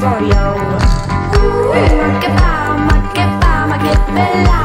for you. Ooh, make it bomb, make it bomb, make it